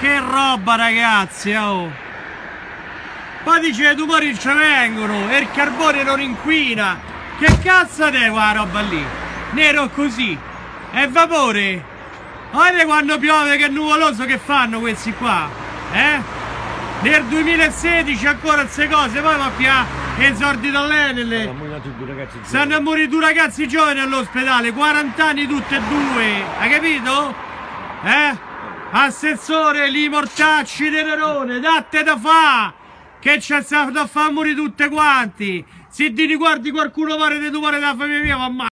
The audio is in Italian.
roba ragazzi, oh! Poi dice che i tumori ci vengono e il carbone non inquina! Che cazzo è quella roba lì? Nero così! È vapore! Guardate quando piove che è nuvoloso che fanno questi qua! Eh? Nel 2016 ancora queste cose, poi va più esordio l'Enel! ragazzi. Stanno a morire due ragazzi giovani all'ospedale, 40 anni tutti e due, hai capito? Eh? Assessore, li mortacci di Nerone, datte da fa! Che c'è da far morire tutte quanti! Se ti riguardi qualcuno pare di tu pare della famiglia mia, va!